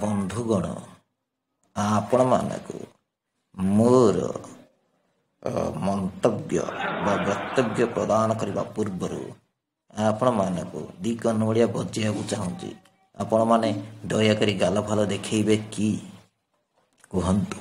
ବନ୍ଧୁଗଣ ଆପଣମାନଙ୍କୁ ମୋର ମନ୍ତବ୍ୟ ବା ବକ୍ତବ୍ୟ ପ୍ରଦାନ କରିବା ପୂର୍ବରୁ ଆପଣମାନଙ୍କୁ ଦୁଇ କନ ଭଳିଆ ବଜେଇବାକୁ ଚାହୁଁଛି। ଆପଣମାନେ ଦୟାକରି ଗାଲ ଫାଲ ଦେଖେଇବେ କି? କୁହନ୍ତୁ।